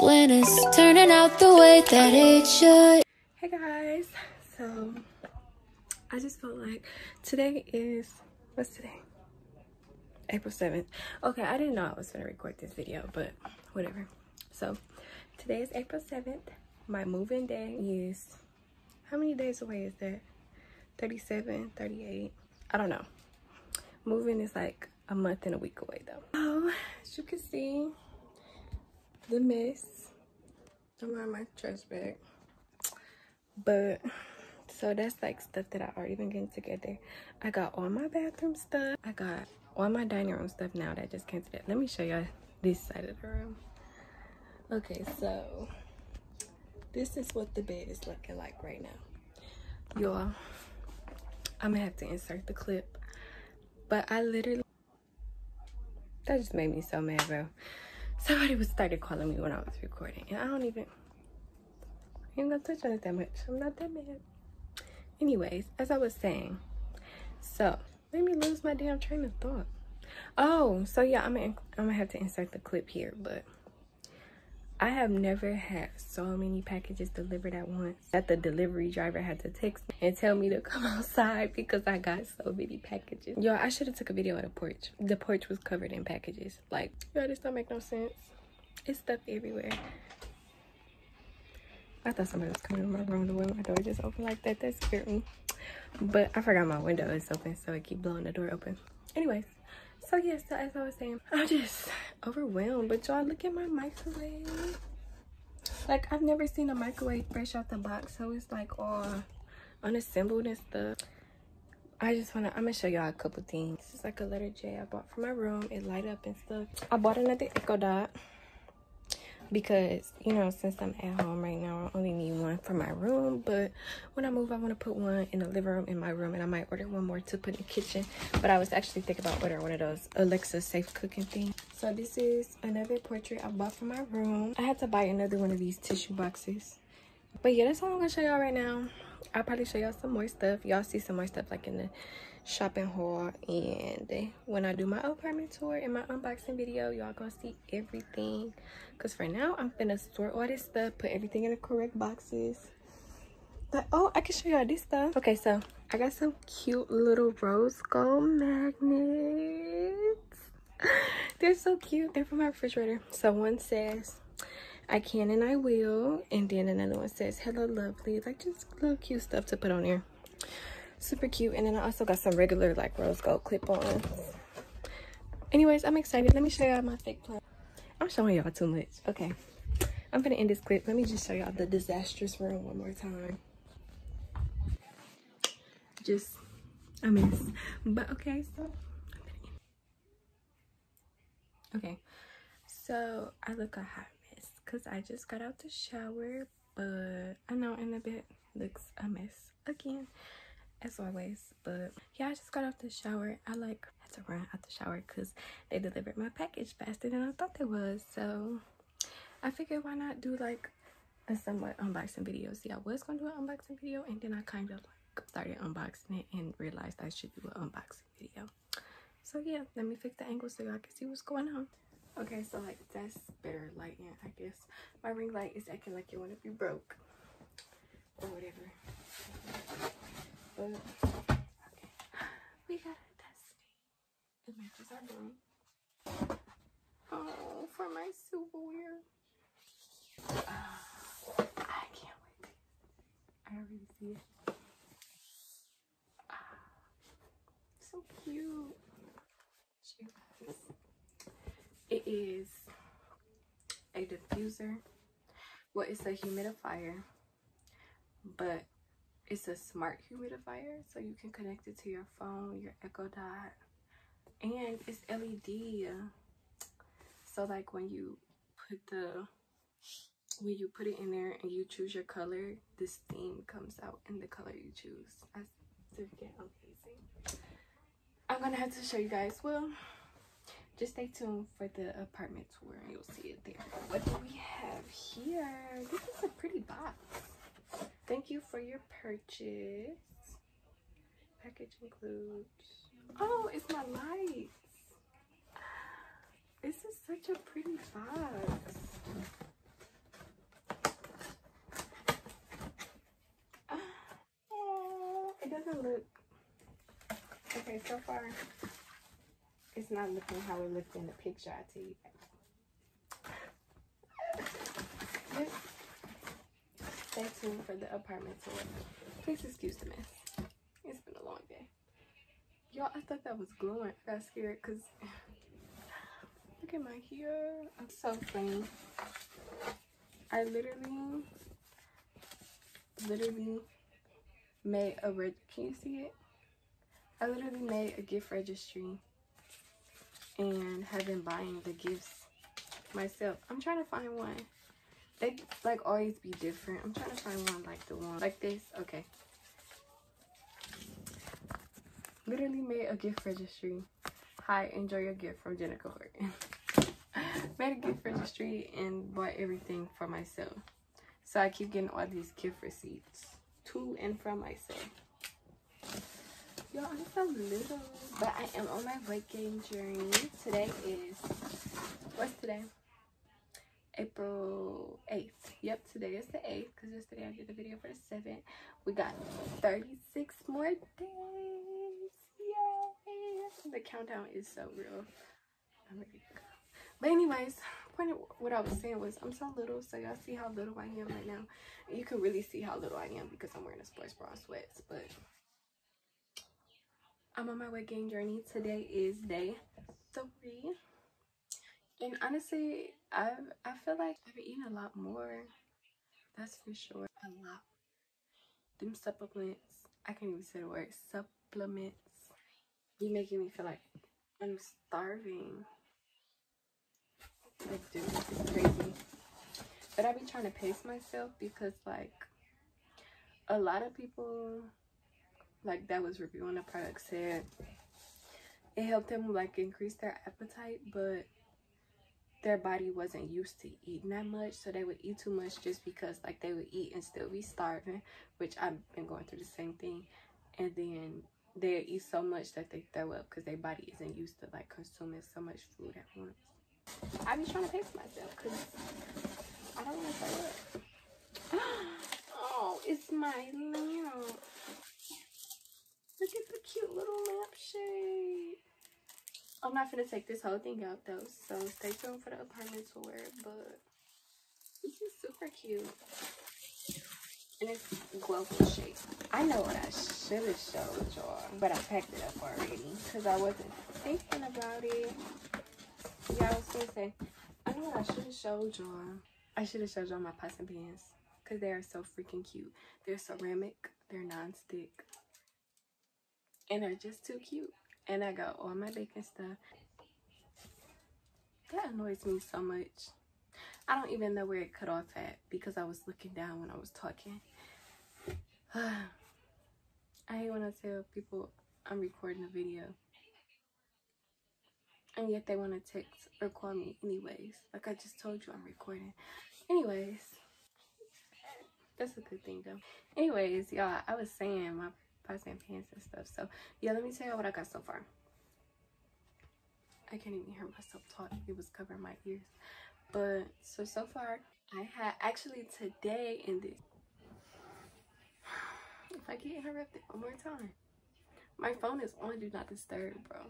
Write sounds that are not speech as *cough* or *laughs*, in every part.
When it's turning out the way that it should. Hey guys, so I just felt like today is, what's today? April 7th. Okay, I didn't know I was gonna record this video, but whatever. So today is April 7th. My moving day is, how many days away is that? 37, 38, I don't know. Moving is like a month and a week away though. Oh, as you can see, the mess around my trash bag. But so that's like stuff that I already been getting together. I got all my bathroom stuff. I got all my dining room stuff now that just came together. Let me show y'all this side of the room. Okay, so this is what the bed is looking like right now. Y'all, I'm gonna have to insert the clip. But I literally that just made me so mad, bro. Somebody was started calling me when I was recording, and I don't even. I ain't gonna touch on it that much. I'm not that mad. Anyways, as I was saying, so let me lose my damn train of thought. Oh, so yeah, I'm gonna I'm gonna have to insert the clip here, but I have never had so many packages delivered at once that the delivery driver had to text me and tell me to come *laughs* outside because I got so many packages. Yo, I should have took a video of the porch. The porch was covered in packages. Like, yo, this don't make no sense. It's stuff everywhere. I thought somebody was coming in my room the way my door just opened like that. That scared me. But I forgot my window is open, so I keep blowing the door open. Anyways, so yes so as i was saying i'm just overwhelmed but y'all look at my microwave. Like i've never seen a microwave fresh out the box so it's like all unassembled and stuff. I just want to i'm gonna show y'all a couple things. This is like a letter j i bought for my room. It light up and stuff. I bought another echo dot because you know since i'm at home right now i only need one for my room. But when i move i want to put one in the living room in my room and i might order one more to put in the kitchen. But i was actually thinking about ordering one of those alexa safe cooking things. So this is another portrait i bought for my room. I had to buy another one of these tissue boxes. But yeah that's all i'm gonna show y'all right now. I'll probably show y'all some more stuff. Y'all see some more stuff like in the shopping haul and when i do my apartment tour and my unboxing video y'all gonna see everything. Because for now i'm gonna store all this stuff put everything in the correct boxes. But oh i can show y'all this stuff. Okay so i got some cute little rose gold magnets. *laughs* They're so cute. They're from my refrigerator. So one says I can and I will. And then another one says, hello, lovely. Like just little cute stuff to put on here super cute and then i also got some regular like rose gold clip-ons. Anyways i'm excited. Let me show y'all my fake plant i'm showing y'all too much. Okay. I'm gonna end this clip. Let me just show y'all the disastrous room one more time. Just a mess. But okay so okay. So i look a hot mess because i just got out the shower but i know in a bit looks a mess again as always but yeah i just got off the shower. I like had to run out the shower because they delivered my package faster than i thought they was so i figured why not do like a somewhat unboxing video see i was gonna do an unboxing video and then i kind of like started unboxing it and realized i should do an unboxing video. So yeah let me fix the angle so y'all can see what's going on. Okay so like that's better lighting i guess. My ring light is acting like it want to be broke or whatever but. We got a destiny. It matches our room. Oh, for my weird. Uh, I can't wait. I already see it. Uh, so cute. It is a diffuser. Well, it's a humidifier, but it's a smart humidifier so you can connect it to your phone your echo dot and it's led so like when you put the when you put it in there and you choose your color the steam comes out in the color you choose. Get amazing. I'm gonna have to show you guys. Well just stay tuned for the apartment tour and you'll see it there. What do we have here? This is a pretty box Thank you for your purchase. Package includes. Oh, it's my lights. This is such a pretty box. Oh, it doesn't look. Okay, so far, it's not looking how it looked in the picture, I took. This *laughs* Stay tuned for the apartment tour. Please excuse the mess. It's been a long day. Y'all, I thought that was glowing. I got scared because *sighs* look at my hair. I'm so funny. I literally, literally made a reg. Can you see it? I literally made a gift registry and have been buying the gifts myself. I'm trying to find one. They like always be different. I'm trying to find one like the one like this. Okay. Literally made a gift registry. Hi, enjoy your gift from Jenica Horton. *laughs* made a gift registry and bought everything for myself. So I keep getting all these gift receipts to and from myself. Y'all, I'm so little, but I am on my weight gain journey. Today is, what's today? April 8th. Yep, today is the 8th because yesterday I did the video for the 7th. We got 36 more days. Yay! The countdown is so real. I'm ready to go. But anyways, point of what I was saying was I'm so little, so y'all see how little I am right now. And you can really see how little I am because I'm wearing a sports bra and sweats, but I'm on my weight gain journey. Today is day three. And honestly, I've I feel like I've eaten a lot more. That's for sure. A lot. Them supplements. I can't even say the word supplements. You making me feel like I'm starving. Like dude, it's crazy. But I be trying to pace myself because like a lot of people like that was reviewing the product said it helped them like increase their appetite but their body wasn't used to eating that much so they would eat too much just because like they would eat and still be starving which i've been going through the same thing. And then they eat so much that they throw up because their body isn't used to like consuming so much food at once. I be trying to pace myself because i don't want to throw up. *gasps* Oh it's my lamp. Look at the cute little lampshade. I'm not gonna take this whole thing out though, so stay tuned for the apartment tour. But this is super cute. And it's global shape. I know what I should have showed y'all, but I packed it up already because I wasn't thinking about it. Yeah, I was gonna say, I know what I should have showed y'all. I should have showed y'all my pots and pans because they are so freaking cute. They're ceramic, they're non-stick, and they're just too cute. And I got all my baking stuff. That annoys me so much. I don't even know where it cut off at because I was looking down when I was talking. *sighs* I hate when I tell people I'm recording a video. And yet they want to text or call me anyways. Like I just told you I'm recording. Anyways. That's a good thing though. Anyways, y'all, I was saying my pots and pans and stuff. So yeah, let me tell you what I got so far. I can't even hear myself talk. It was covering my ears. But so so far I had actually today in this *sighs* if I get interrupted one more time. My phone is on do not disturb, bro.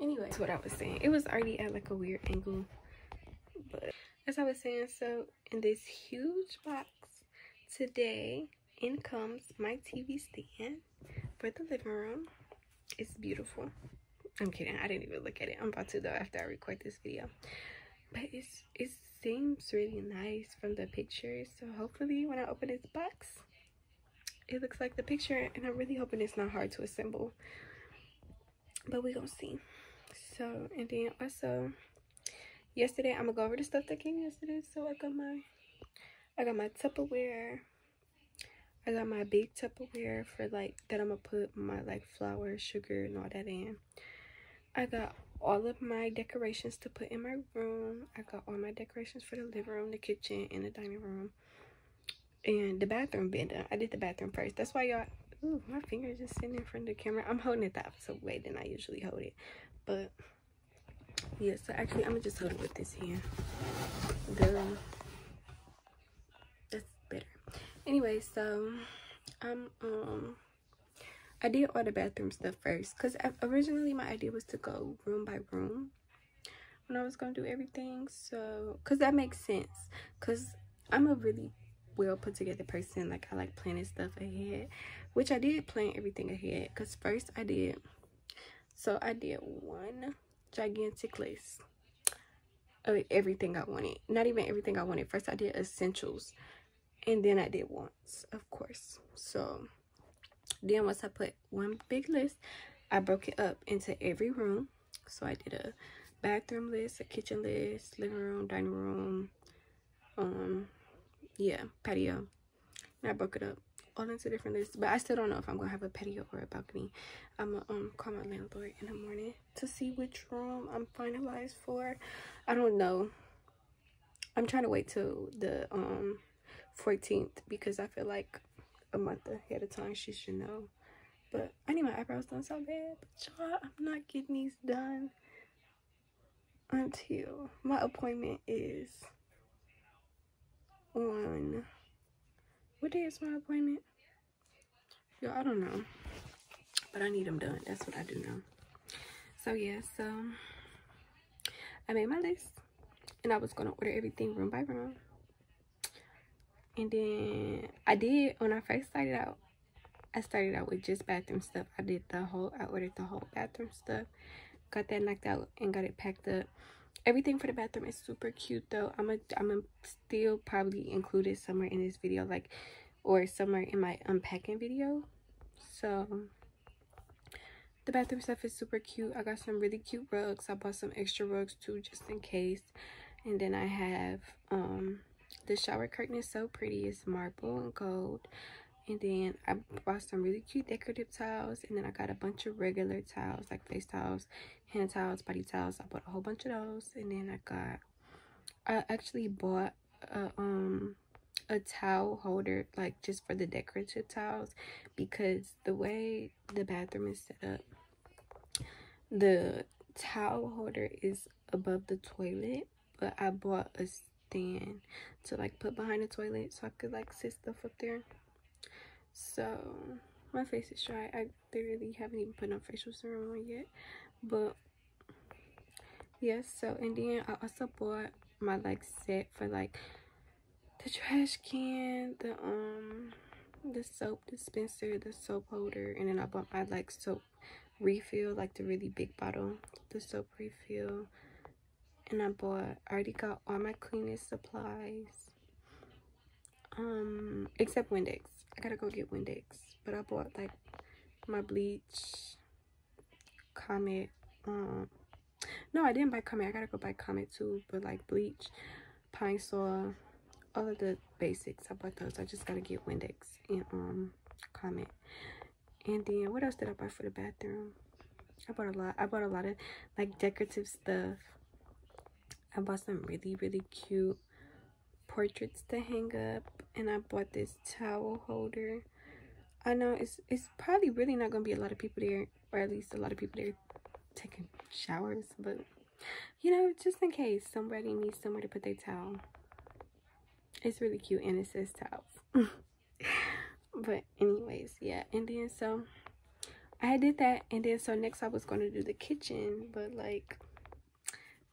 Anyway, that's what I was saying. It was already at like a weird angle. But as I was saying, so in this huge box today, in comes my TV stand for the living room. It's beautiful. I'm kidding. I didn't even look at it. I'm about to though after I record this video. But it's it seems really nice from the pictures. So hopefully when I open this box, it looks like the picture. And I'm really hoping it's not hard to assemble. But we gonna see. So and then also yesterday I'm gonna go over the stuff that came yesterday. So I got my I got my Tupperware I got my big Tupperware for like that I'm gonna put my like flour, sugar, and all that in. I got all of my decorations to put in my room. I got all my decorations for the living room, the kitchen, and the dining room. And the bathroom been done. I did the bathroom first. That's why y'all ooh, my finger is just sitting in front of the camera. I'm holding it the opposite way than I usually hold it. But yeah, so actually I'm gonna just hold it with this hand. The anyway so I'm um I did all the bathroom stuff first because originally my idea was to go room by room when I was gonna do everything. So, cause that makes sense. Cause I'm a really well put together person. Like I like planning stuff ahead, which I did plan everything ahead. Cause first I did, so I did one gigantic list of everything I wanted. Not even everything I wanted. First I did essentials, and then I did wants, of course. So then once I put one big list, I broke it up into every room. So I did a bathroom list, a kitchen list, living room, dining room, um, yeah, patio. And I broke it up all into different lists. But I still don't know if I'm gonna have a patio or a balcony. I'm gonna um call my landlord in the morning to see which room I'm finalized for. I don't know. I'm trying to wait till the um 14th because I feel like a month ahead of time she should know. But i need my eyebrows done so bad but y'all i'm not getting these done until my appointment is on what day is my appointment? Yo i don't know but i need them done that's what i do know. So yeah so i made my list and i was gonna order everything room by room and then i did when i first started out i started out with just bathroom stuff. I did the whole i ordered the whole bathroom stuff got that knocked out and got it packed up. Everything for the bathroom is super cute though. I'm a i'm a still probably include it somewhere in this video like or somewhere in my unpacking video. So the bathroom stuff is super cute. I got some really cute rugs. I bought some extra rugs too just in case. And then i have um the shower curtain is so pretty. It's marble and gold. And then i bought some really cute decorative towels. And then i got a bunch of regular towels like face towels hand towels body towels. I bought a whole bunch of those. And then i got i actually bought a um a towel holder like just for the decorative towels. Because the way the bathroom is set up the towel holder is above the toilet. But i bought a stand to like put behind the toilet so I could like sit stuff up there. So my face is dry. I literally haven't even put on facial serum on yet. But yes, yeah, so and then I also bought my like set for like the trash can, the um the soap dispenser, the soap holder, and then I bought my like soap refill, like the really big bottle, the soap refill and I bought I already got all my cleaning supplies. Um except Windex. I gotta go get Windex. But I bought like my bleach Comet um no I didn't buy Comet. I gotta go buy Comet too. But like bleach Pine-Sol all of the basics. I bought those. I just gotta get Windex and um Comet. And then what else did I buy for the bathroom? I bought a lot I bought a lot of like decorative stuff I bought some really, really cute portraits to hang up. And I bought this towel holder. I know it's it's probably really not going to be a lot of people there. Or at least a lot of people there taking showers. But, you know, just in case somebody needs somewhere to put their towel. It's really cute and it says towels. *laughs* but anyways, yeah. And then so I did that. And then so next I was going to do the kitchen. But like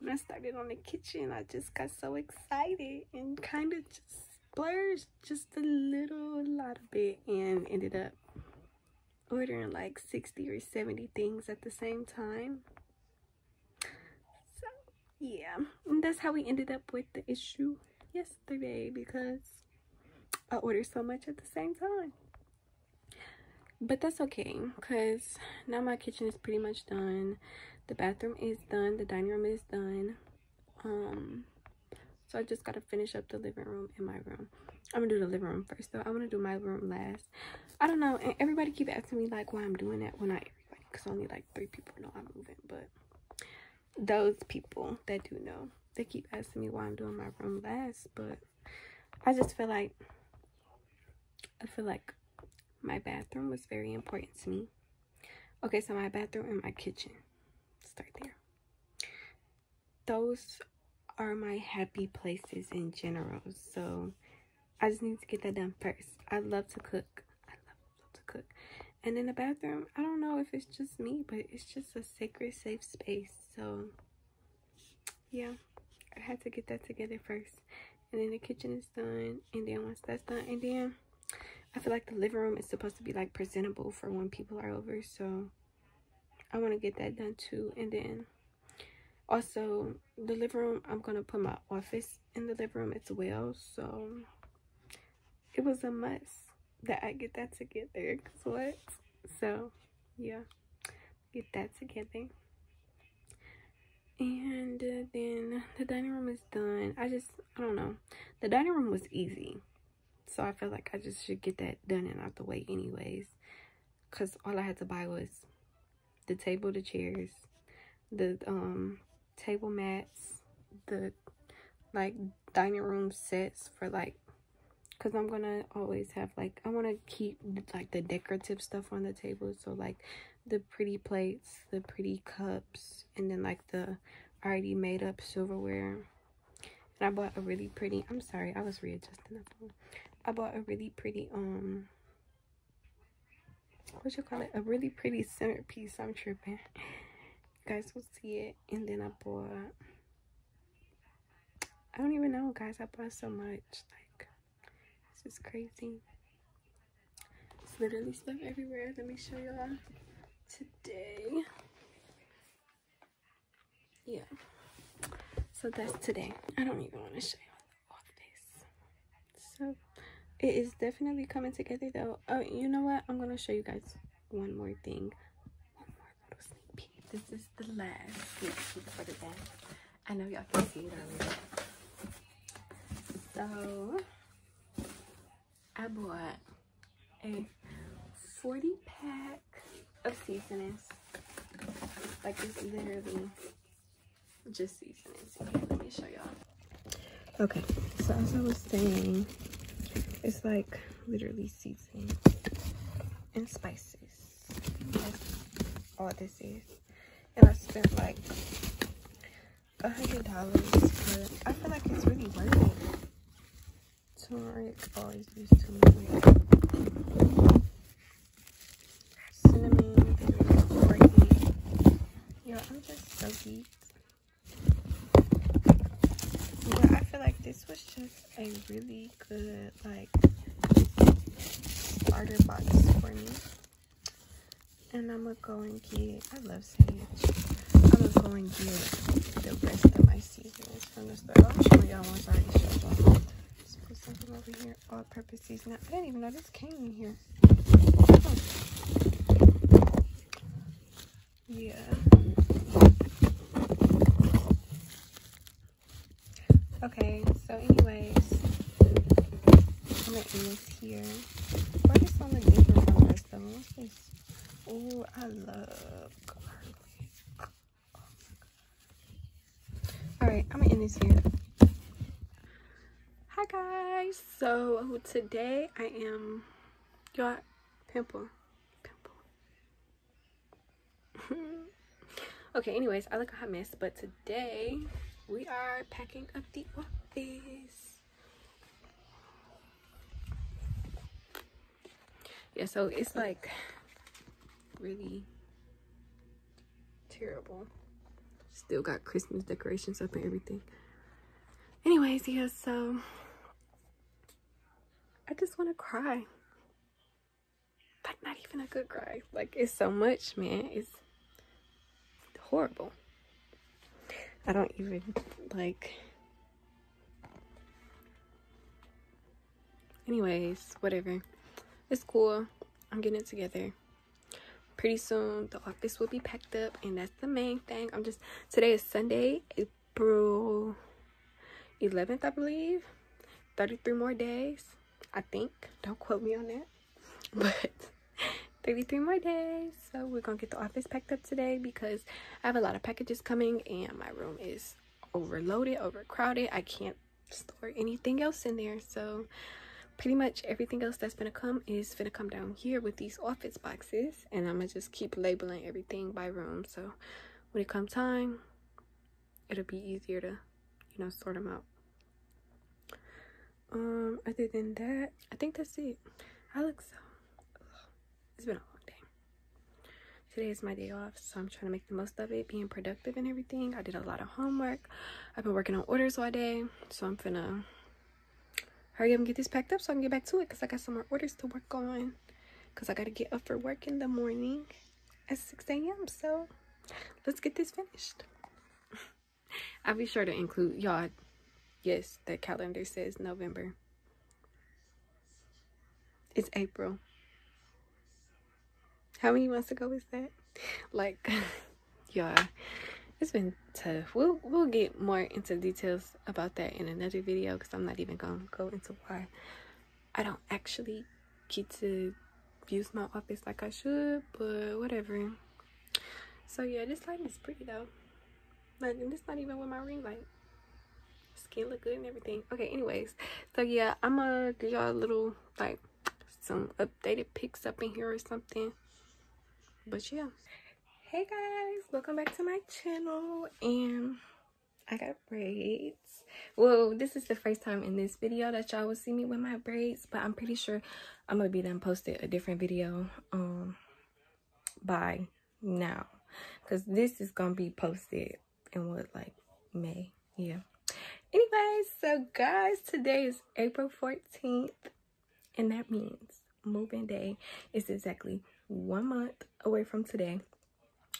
when I started on the kitchen, I just got so excited and kind of just splurged just a little, a lot of bit and ended up ordering like 60 or 70 things at the same time. So, yeah. And that's how we ended up with the issue yesterday because I ordered so much at the same time. But that's okay because now my kitchen is pretty much done the bathroom is done the dining room is done. Um so i just gotta finish up the living room and my room. I'm gonna do the living room first though. I want to do my room last. I don't know and everybody keep asking me like why i'm doing that. Well not everybody because only like three people know i'm moving but those people that do know they keep asking me why i'm doing my room last but i just feel like i feel like my bathroom was very important to me. Okay so my bathroom and my kitchen. Those are my happy places in general. So I just need to get that done first. I love to cook. I love to cook. And in the bathroom, I don't know if it's just me, but it's just a sacred, safe space. So, yeah, I had to get that together first. And then the kitchen is done. And then once that's done, and then I feel like the living room is supposed to be like presentable for when people are over. So, I want to get that done too. And then also the living room, I'm to put my office in the living room as well. So, it was a must that I get that together. Cause what? So yeah, get that together. And uh, then the dining room is done. I just, I don't know. The dining room was easy. So I feel like I just should get that done and out the way anyways. Because all I had to buy was the table, the chairs, the um table mats, the like dining room sets for like because i'm gonna always have like i want to keep like the decorative stuff on the table. So like the pretty plates the pretty cups and then like the already made up silverware. And i bought a really pretty i'm sorry i was readjusting the phone i bought a really pretty um what you call it? A really pretty centerpiece i'm tripping guys will see it and then i bought i don't even know guys i bought so much like this is crazy. It's literally stuff everywhere. Let me show y'all today. Yeah. So that's today. I don't even want to show y'all all this. So it is definitely coming together though. Oh, you know what? I'm gonna show you guys one more thing. One more little sneak peek. This is the last peek for the day. I know y'all can see it already. So I bought a 40 pack of seasonings. Like it's literally just seasonings. Here, let me show y'all. Okay, so as I was saying, it's like literally seasonings and spices. That's all this is. And I spent like a hundred dollars, but I feel like it's really worth it turmeric. Always use turmeric. Cinnamon, gravy. Yeah, I'm just so geeked. Yeah, I feel like this was just a really good like starter box for me. And I'm gonna go and get. I love sage. I'm gonna go and get the rest of my seasonings from the store. I'll show y'all once I already showed y'all something over here. All-purpose seasoning. I didn't even know this came in here. Yeah. Okay, so anyways, I'm gonna end this here. Why is something different from the rest of them? What's this? Oh, I love garlic. Alright, I'm gonna end this here. Hi guys. So today i am got pimple. Pimple. *laughs* Okay anyways i look a hot mess but today we are packing up the office. Yeah so it's like really terrible still got christmas decorations up and everything anyways yeah so I just want to cry. Like, not even a good cry. Like, it's so much, man. It's horrible. I don't even, like... Anyways, whatever. It's cool. I'm getting it together. Pretty soon, the office will be packed up, and that's the main thing. I'm just... Today is Sunday, April 11th, I believe. 33 more days I think. Don't quote me on that. *laughs* But 33 more days. So we're to get the office packed up today because I have a lot of packages coming and my room is overloaded, overcrowded. I can't store anything else in there. So pretty much everything else that's gonna come is gonna come down here with these office boxes and i'm gonna just keep labeling everything by room so when it comes time it'll be easier to you know sort them out um other than that i think that's it i look so it's been a long day. Today is my day off, so I'm trying to make the most of it, being productive and everything. I did a lot of homework. I've been working on orders all day, so I'm finna hurry up and get this packed up so I can get back to it because I got some more orders to work on. Because I got to get up for work in the morning at 6 a.m. So let's get this finished. *laughs* I'll be sure to include y'all. Yes, the calendar says November. It's April. How many months ago is that? Like, *laughs* yeah, it's been tough. We'll we'll get more into details about that in another video because I'm not even gonna go into why I don't actually get to use my office like I should, but whatever. So yeah, this light is pretty though. Like, and it's not even with my ring light. Skin look good and everything. Okay, anyways, so yeah, I'm gonna give y'all a little like some updated pics up in here or something. But yeah. Hey guys, welcome back to my channel and I got braids. Well, this is the first time in this video that y'all will see me with my braids, but I'm pretty sure I'm gonna be done posted a different video um by now. Cause this is gonna be posted in what like May. Yeah. Anyways, so guys, today is April 14th, and that means moving day is exactly one month away from today.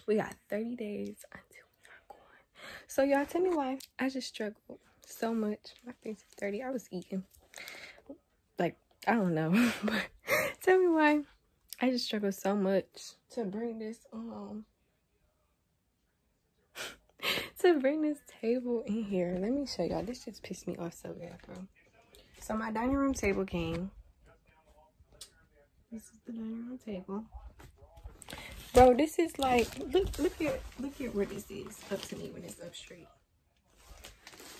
We got 30 days until we are going. So y'all tell me why I just struggled so much. My face is dirty. I was eating. Like, I don't know. *laughs* but tell me why I just struggled so much to bring this um *laughs* to bring this table in here. Let me show y'all. This just pissed me off so bad, bro. So my dining room table came. This is the dining room table. Bro, this is like look look at look at where this is up to me when it's up straight.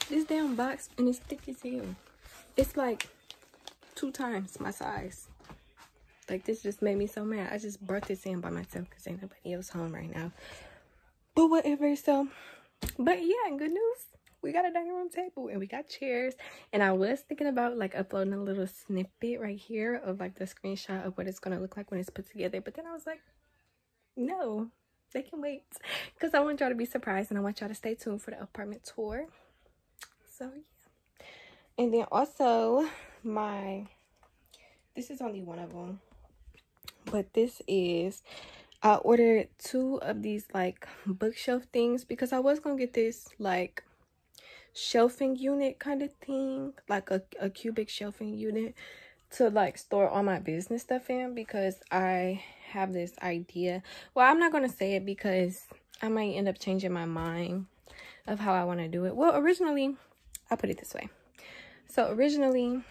This damn box and it's thick as hell. It's like two times my size. Like this just made me so mad. I just brought this in by myself because ain't nobody else home right now. But whatever, so but yeah, good news. We got a dining room table and we got chairs. And I was thinking about like uploading a little snippet right here of like the screenshot of what it's gonna look like when it's put together. But then I was like, no, they can wait. Because I want y'all to be surprised and I want y'all to stay tuned for the apartment tour. So yeah. And then also my this is only one of them. But this is I ordered two of these like bookshelf things because I was gonna get this like shelving unit kind of thing, like a, a cubic shelving unit to like store all my business stuff in because I have this idea. Well, I'm not gonna say it because I might end up changing my mind of how I want to do it. Well, originally, I put it this way. So originally,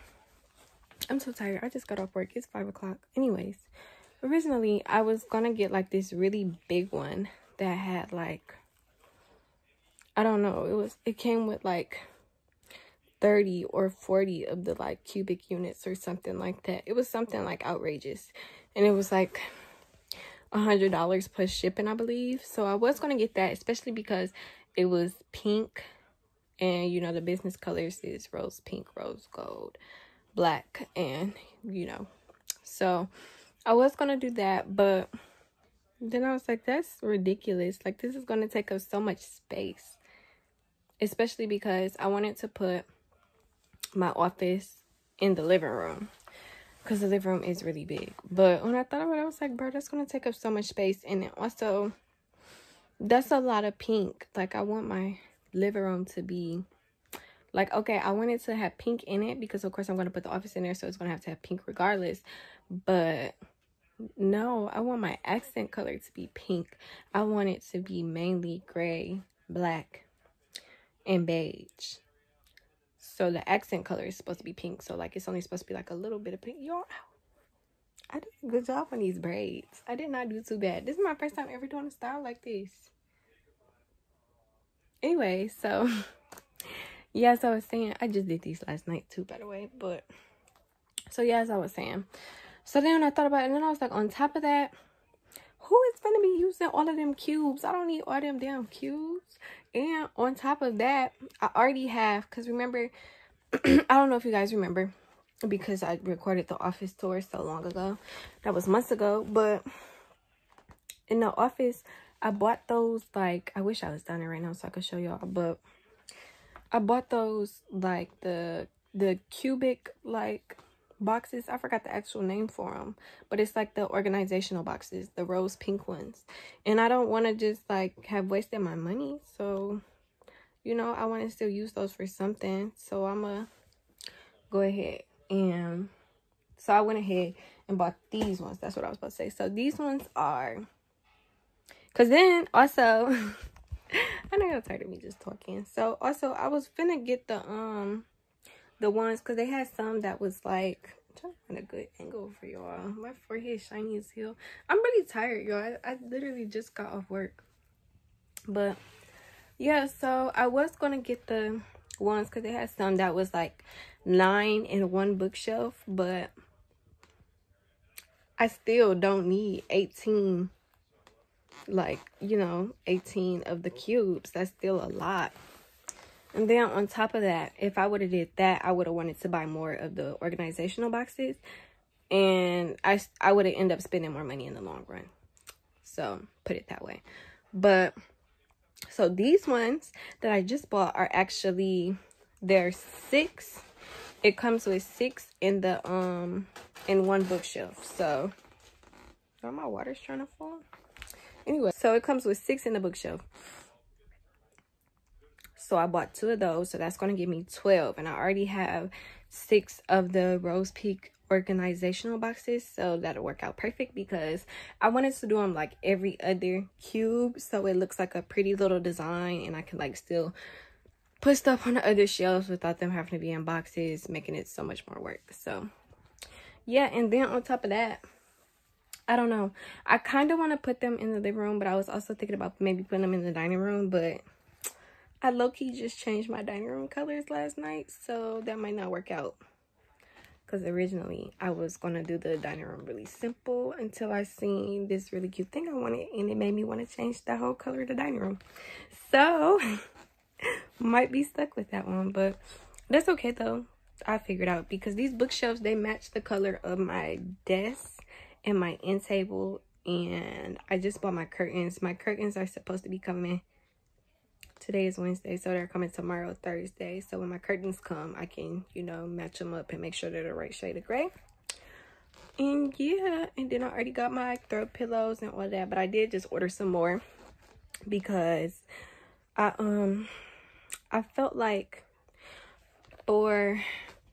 I'm so tired. I just got off work. It's five o'clock. Anyways, originally I was gonna get like this really big one that had like I don't know, it was it came with like 30 or 40 of the like cubic units or something like that. It was something like outrageous. And it was like a hundred dollars plus shipping, I believe. So I was gonna get that, especially because it was pink and you know the business colors is rose pink, rose gold, black, and you know. So I was gonna do that, but then I was like, that's ridiculous. Like, this is gonna take up so much space, especially because I wanted to put my office in the living room because the living room is really big. But when I thought about it, I was like, bro, that's gonna take up so much space, and also that's a lot of pink. Like, I want my living room to be like okay i wanted to have pink in it because of course i'm going to put the office in there so it's going to have to have pink regardless but no, I want my accent color to be pink. I want it to be mainly gray, black, and beige. So the accent color is supposed to be pink. So like it's only supposed to be like a little bit of pink. Y'all, I did a good job on these braids. I did not do too bad. This is my first time ever doing a style like this. Anyway, so *laughs* yeah, as I was saying, I just did these last night too, by the way. But so yeah, as I was saying, so then I thought about it, and then I was like, on top of that, who is to be using all of them cubes? I don't need all them damn cubes. And on top of that, I already have, because remember, *clears throat* I don't know if you guys remember, because I recorded the office tour so long ago. That was months ago, but in the office, I bought those like I wish I was down there right now so I could show y'all, but I bought those like the the cubic like boxes. I forgot the actual name for them, but it's like the organizational boxes, the rose pink ones. And I don't want to just like have wasted my money. So, you know, I want to still use those for something. So I'm going to go ahead and so I went ahead and bought these ones. That's what I was supposed to say. So these ones are, cause then also, *laughs* I know you're tired of me just talking. So also I was finna get the, um, the ones because they had some that was like trying to find a good angle for y'all. My forehead shiny as hell. I'm really tired y'all. I, I literally just got off work. But yeah so i was gonna get the ones because they had some that was like nine in one bookshelf but i still don't need 18 like you know 18 of the cubes. That's still a lot and then on top of that, if I would have did that, I would have wanted to buy more of the organizational boxes. And I, I would have ended up spending more money in the long run. So put it that way. But so these ones that I just bought are actually, there's six. It comes with six in the, um, in one bookshelf. So, oh, my water's trying to fall. Anyway, so it comes with six in the bookshelf. So I bought two of those. So that's going to give me 12. And I already have six of the Rose Peak organizational boxes. So that'll work out perfect because I wanted to do them like every other cube. So it looks like a pretty little design and I can like still put stuff on the other shelves without them having to be in boxes, making it so much more work. So yeah, and then on top of that, I don't know. I kind of want to put them in the living room, but I was also thinking about maybe putting them in the dining room, but I low-key just changed my dining room colors last night, so that might not work out. Because originally, I was going to do the dining room really simple until I seen this really cute thing I wanted, and it made me want to change the whole color of the dining room. So, *laughs* might be stuck with that one, but that's okay though. I figured out because these bookshelves, they match the color of my desk and my end table, and I just bought my curtains. My curtains are supposed to be coming today is Wednesday, so they're coming tomorrow, Thursday. So when my curtains come, I can, you know, match them up and make sure they're the right shade of gray. And yeah, and then I already got my throw pillows and all that, but I did just order some more because I um I felt like for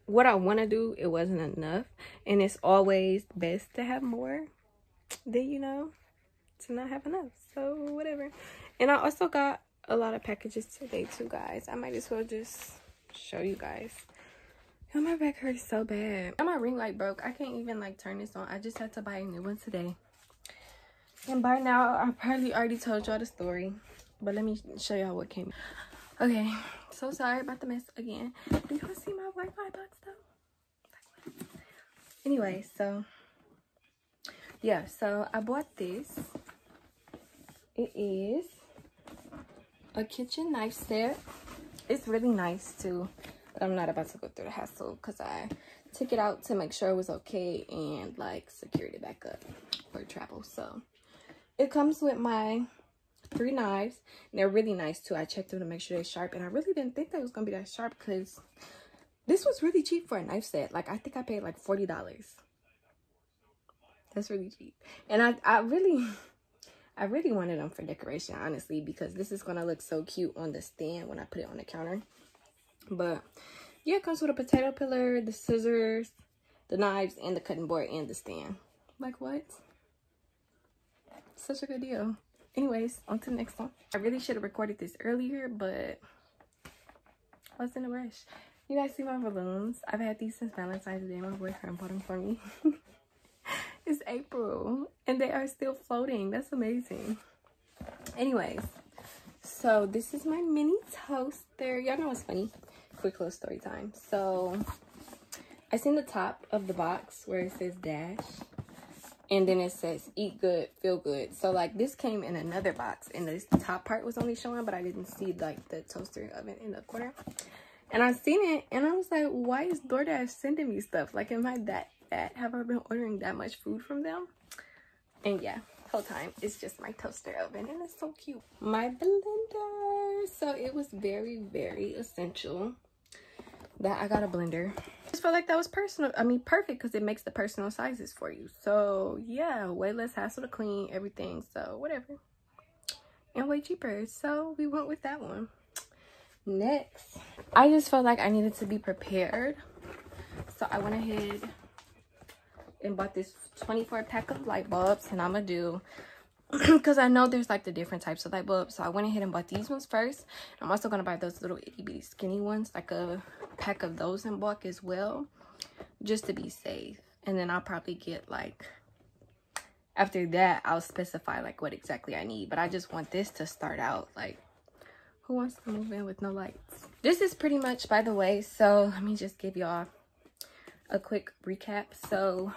what I want to do, it wasn't enough. And it's always best to have more than, you know, to not have enough. So, whatever. And I also got a lot of packages today too guys. I might as well just show you guys. Oh my back hurts so bad. And my ring light broke. I can't even like turn this on. I just had to buy a new one today. And by now i probably already told y'all the story but let me show y'all what came. Okay so sorry about the mess again. Do you see my wi-fi box though? Anyway so yeah so i bought this. It is a kitchen knife set. It's really nice too, but I'm not about to go through the hassle because I took it out to make sure it was okay and like secured it back up for travel. So it comes with my three knives and they're really nice too. I checked them to make sure they're sharp and I really didn't think they was gonna be that sharp because this was really cheap for a knife set. Like I think I paid like $40. That's really cheap. And I, I really *laughs* I really wanted them for decoration, honestly, because this is going to look so cute on the stand when I put it on the counter. But, yeah, it comes with a potato peeler, the scissors, the knives, and the cutting board, and the stand. Like, what? Such a good deal. Anyways, on to the next one. I really should have recorded this earlier, but I was in a rush. You guys see my balloons? I've had these since Valentine's Day. My boyfriend bought them for me. *laughs* It's April and they are still floating. That's amazing. Anyways, so this is my mini toaster. Y'all know what's funny? Quick little story time. So I seen the top of the box where it says dash and then it says eat good feel good so like this came in another box and this top part was only showing but i didn't see like the toaster oven in the corner And I seen it and I was like, why is DoorDash sending me stuff? Like, am I that fat? Have I been ordering that much food from them? And yeah, whole time it's just my toaster oven and it's so cute. My blender. So it was very, very essential that I got a blender. I just felt like that was personal. I mean, perfect because it makes the personal sizes for you. So yeah, way less hassle to clean everything. So whatever. And way cheaper. So we went with that one. Next, I just felt like I needed to be prepared. So I went ahead and bought this 24 pack of light bulbs and I'm gonna do *clears throat* because I know there's like the different types of light bulbs. So I went ahead and bought these ones first. I'm also to buy those little itty bitty skinny ones, like a pack of those in bulk as well, just to be safe. And then I'll probably get like, after that, I'll specify like what exactly I need. But I just want this to start out like, who wants to move in with no lights? This is pretty much, by the way, so let me just give y'all a quick recap. So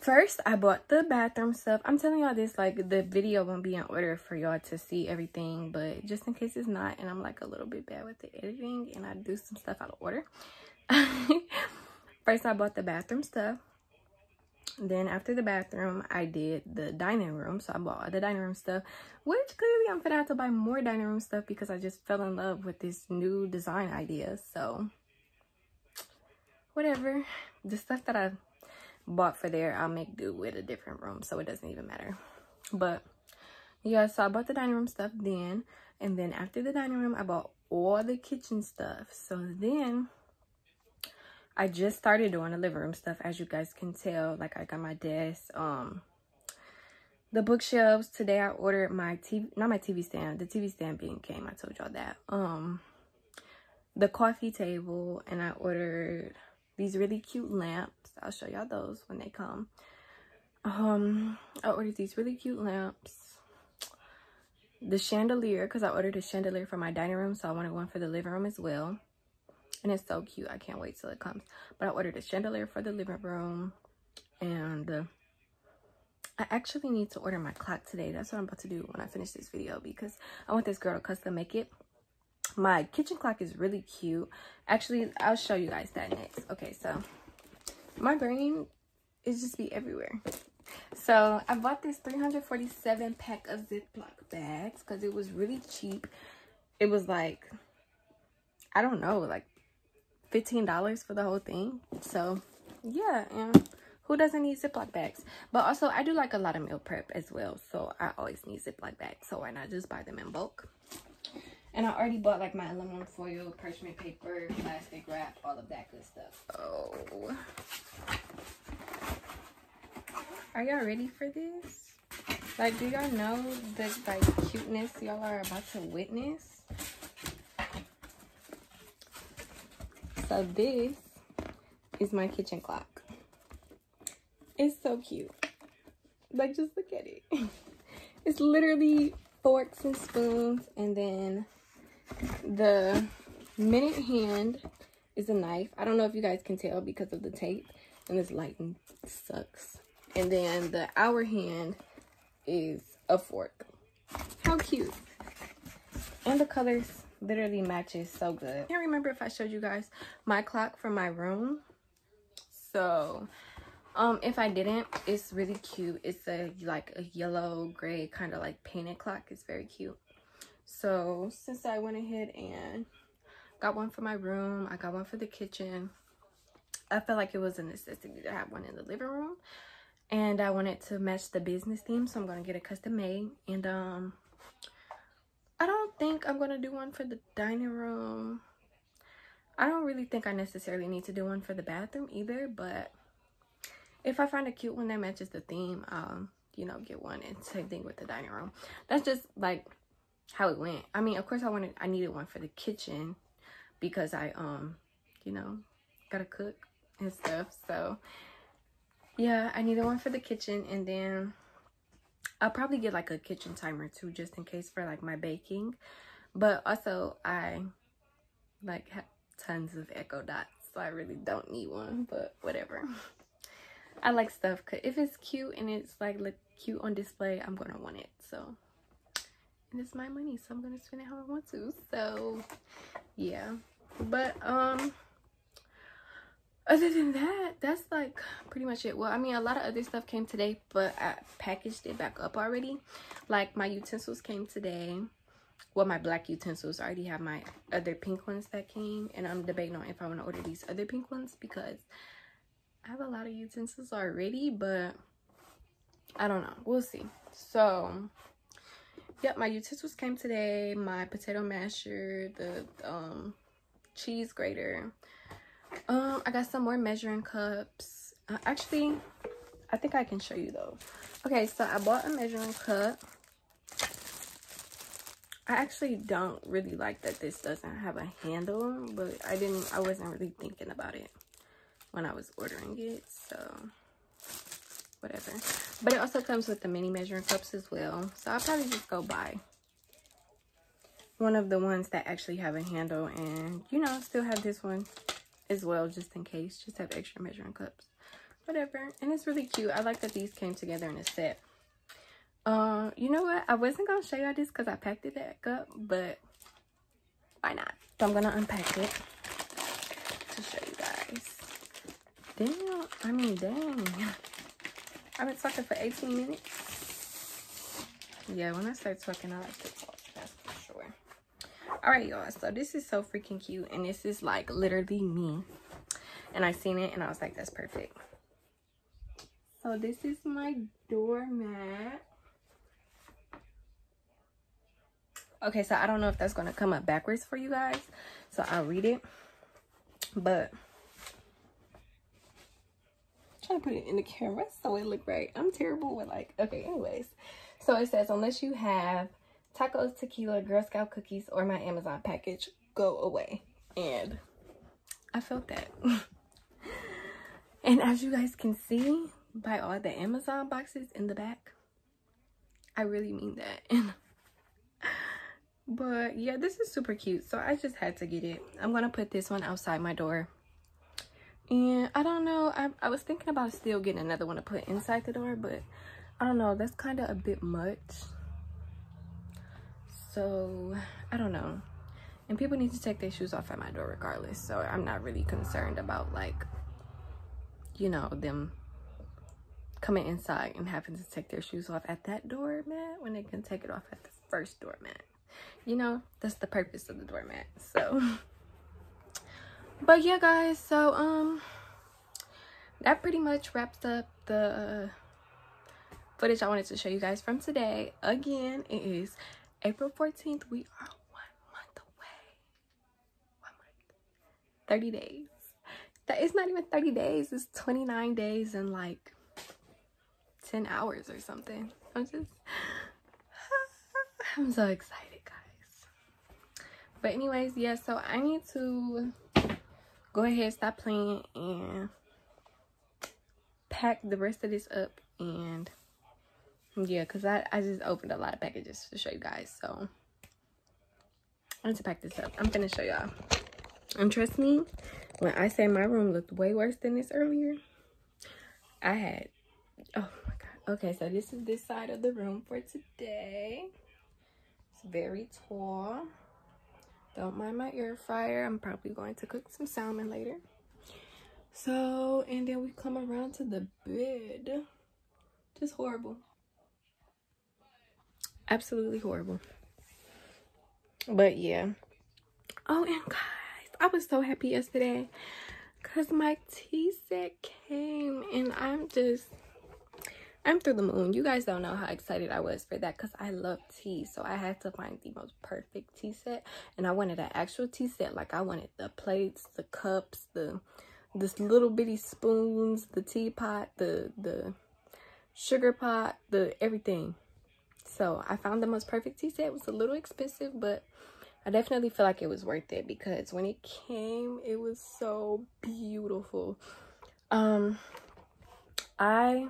first i bought the bathroom stuff. I'm telling y'all this like the video won't be in order for y'all to see everything but just in case it's not and i'm like a little bit bad with the editing and i do some stuff out of order. *laughs* First i bought the bathroom stuff. Then after the bathroom i did the dining room. So i bought all the dining room stuff which clearly i'm gonna have to buy more dining room stuff because i just fell in love with this new design idea. So whatever. The stuff that i bought for there i'll make do with a different room so it doesn't even matter. But yeah so i bought the dining room stuff then and then after the dining room i bought all the kitchen stuff. So then i just started doing the living room stuff as you guys can tell. Like i got my desk um the bookshelves. Today i ordered my tv not my tv stand the tv stand being came i told y'all that. Um the coffee table and i ordered these really cute lamps I'll show y'all those when they come. Um, I ordered these really cute lamps. The chandelier, because I ordered a chandelier for my dining room, so I wanted one for the living room as well. And it's so cute. I can't wait till it comes. But I ordered a chandelier for the living room. And uh, I actually need to order my clock today. That's what I'm about to do when I finish this video because I want this girl to custom make it. My kitchen clock is really cute. Actually, I'll show you guys that next. Okay, so my brain is just be everywhere. So I bought this 347 pack of Ziploc bags because it was really cheap. It was like, I don't know, like $15 for the whole thing. So yeah, and who doesn't need Ziploc bags? But also I do like a lot of meal prep as well. So I always need Ziploc bags. So why not just buy them in bulk? And I already bought like my aluminum foil, parchment paper, plastic wrap, all of that good stuff. Oh. Are y'all ready for this? Like, do y'all know the like cuteness y'all are about to witness? So this is my kitchen clock. It's so cute. Like, just look at it. *laughs* It's literally forks and spoons and then the minute hand is a knife. I don't know if you guys can tell because of the tape and this lighting sucks. And then the hour hand is a fork. How cute. And the colors literally matches so good. I can't remember if I showed you guys my clock from my room. So um if I didn't, it's really cute. It's a like a yellow gray kind of like painted clock. It's very cute. So since I went ahead and got one for my room, I got one for the kitchen. I felt like it was a necessity to have one in the living room. And I wanted to match the business theme, so I'm going to get a custom made. And um, I don't think I'm going to do one for the dining room. I don't really think I necessarily need to do one for the bathroom either, but if I find a cute one that matches the theme, um, you know, get one and same thing with the dining room. That's just like how it went. I mean, of course I wanted I needed one for the kitchen because I um, you know, gotta cook and stuff. So yeah, I needed one for the kitchen and then I'll probably get like a kitchen timer too just in case for like my baking. But also I like have tons of echo dots so I really don't need one but whatever. *laughs* I like stuff cause if it's cute and it's like look cute on display I'm gonna want it so and it's my money so i'm gonna spend it how i want to so yeah. But um other than that that's like pretty much it. Well i mean a lot of other stuff came today but i packaged it back up already. Like my utensils came today. Well my black utensils. I already have my other pink ones that came and i'm debating on if i want to order these other pink ones because i have a lot of utensils already but i don't know. We'll see. So yep my utensils came today. My potato masher the um cheese grater. Um i got some more measuring cups. Uh, actually i think i can show you though. Okay so i bought a measuring cup. I actually don't really like that this doesn't have a handle but i didn't i wasn't really thinking about it when i was ordering it so whatever but it also comes with the mini measuring cups as well. So i'll probably just go buy one of the ones that actually have a handle and you know still have this one as well just in case just have extra measuring cups. Whatever. And it's really cute. I like that these came together in a set. Uh you know what? I wasn't gonna show y'all this because i packed it back up but why not? So i'm gonna unpack it to show you guys. Damn. I mean dang i've been talking for 18 minutes. Yeah when i start talking i like to talk That's for sure. all right y'all so this is so freaking cute and this is like literally me. And i seen it and i was like that's perfect. So this is my doormat. Okay so i don't know if that's going to come up backwards for you guys so i'll read it. But trying to put it in the camera so it look right i'm terrible with like okay anyways so it says unless you have tacos, tequila, Girl Scout cookies, or my Amazon package go away. And I felt that. *laughs* and as you guys can see by all the Amazon boxes in the back, I really mean that. And *laughs* but yeah, this is super cute. So I just had to get it. I'm going to put this one outside my door. And I don't know. I, I was thinking about still getting another one to put inside the door. But I don't know. That's kind of a bit much so i don't know and people need to take their shoes off at my door regardless so i'm not really concerned about like you know them coming inside and having to take their shoes off at that doormat when they can take it off at the first doormat you know that's the purpose of the doormat so *laughs* but yeah guys so um that pretty much wraps up the footage i wanted to show you guys from today again it is April 14th, we are one month away. One month. 30 days. That is not even 30 days. It's 29 days and like 10 hours or something. I'm just, *sighs* I'm so excited, guys. But anyways, yeah, so I need to go ahead, stop playing and pack the rest of this up and yeah because I, I just opened a lot of packages to show you guys so. I need to pack this up. I'm gonna show y'all. And trust me when i say my room looked way worse than this earlier i had oh my god. Okay so this is this side of the room for today. It's very tall don't mind my air fryer. I'm probably going to cook some salmon later. So and then we come around to the bed. Just horrible. Absolutely horrible. But yeah. Oh and guys i was so happy yesterday because my tea set came and i'm just i'm through the moon you guys don't know how excited i was for that because i love tea so i had to find the most perfect tea set and i wanted an actual tea set like i wanted the plates the cups the this little bitty spoons the teapot the the sugar pot the everything so I found the most perfect tea set. It was a little expensive, but I definitely feel like it was worth it because when it came, it was so beautiful. Um, I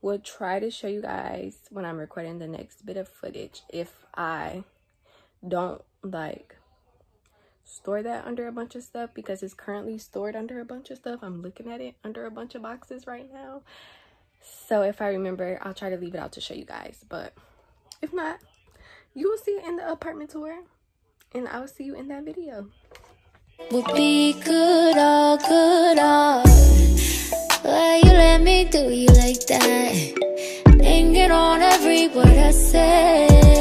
will try to show you guys when I'm recording the next bit of footage if I don't like store that under a bunch of stuff because it's currently stored under a bunch of stuff. I'm looking at it under a bunch of boxes right now so if i remember i'll try to leave it out to show you guys but if not you will see it in the apartment tour and i'll see you in that video would be good, all good, all. Why you let me do you like that? Get on every word I say.